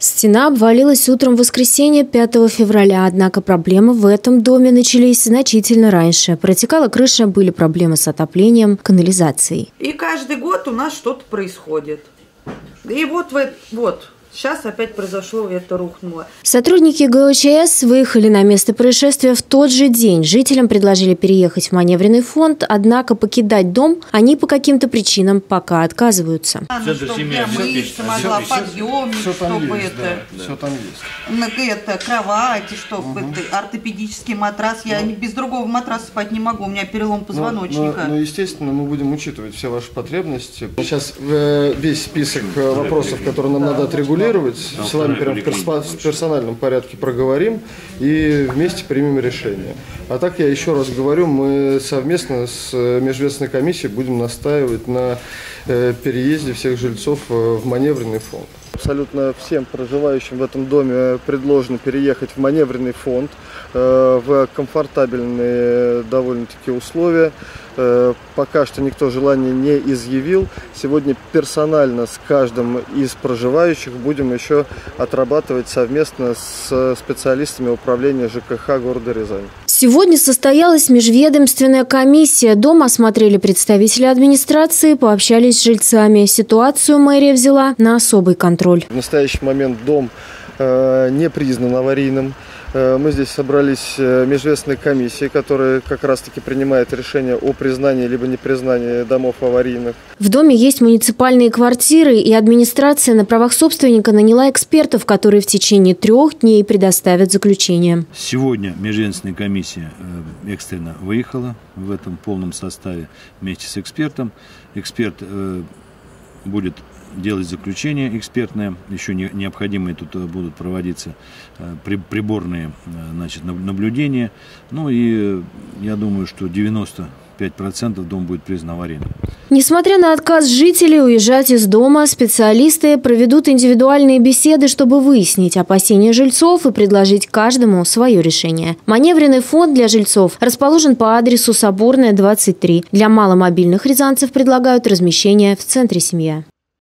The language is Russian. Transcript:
Стена обвалилась утром в воскресенье 5 февраля, однако проблемы в этом доме начались значительно раньше. Протекала крыша, были проблемы с отоплением, канализацией. И каждый год у нас что-то происходит. И вот, в, вот Сейчас опять произошло, это рухнуло. Сотрудники ГОЧС выехали на место происшествия в тот же день. Жителям предложили переехать в маневренный фонд, однако покидать дом они по каким-то причинам пока отказываются. Надо, чтобы я мыться могла, подъемник, все там чтобы есть, это... Да, все там есть. Это, кровати, чтобы угу. это, ортопедический матрас. Я ну, без другого матраса спать не могу, у меня перелом позвоночника. Ну, ну, естественно, мы будем учитывать все ваши потребности. Сейчас э, весь список э, вопросов, которые нам да, надо отрегулировать, регулировать. С вами прям в персональном порядке проговорим и вместе примем решение. А так я еще раз говорю, мы совместно с э, межведомственной комиссией будем настаивать на э, переезде всех жильцов э, в маневренный фонд. Абсолютно всем проживающим в этом доме предложено переехать в маневренный фонд в комфортабельные довольно-таки условия. Пока что никто желания не изъявил. Сегодня персонально с каждым из проживающих будем еще отрабатывать совместно с специалистами управления ЖКХ города Рязань. Сегодня состоялась межведомственная комиссия. Дом осмотрели представители администрации, пообщались с жильцами. Ситуацию мэрия взяла на особый контроль. В настоящий момент дом не признан аварийным. Э, мы здесь собрались э, межведомственной комиссии, которая как раз-таки принимает решение о признании либо непризнании домов аварийных. В доме есть муниципальные квартиры, и администрация на правах собственника наняла экспертов, которые в течение трех дней предоставят заключение. Сегодня межведомственная комиссия э, экстренно выехала в этом полном составе вместе с экспертом. Эксперт будет делать заключение экспертное, еще не, необходимые тут э, будут проводиться э, при, приборные э, значит, наблюдения. Ну и я думаю, что 90 5% дом будет признан аварийным. Несмотря на отказ жителей уезжать из дома, специалисты проведут индивидуальные беседы, чтобы выяснить опасения жильцов и предложить каждому свое решение. Маневренный фонд для жильцов расположен по адресу Соборная, 23. Для маломобильных рязанцев предлагают размещение в центре семья.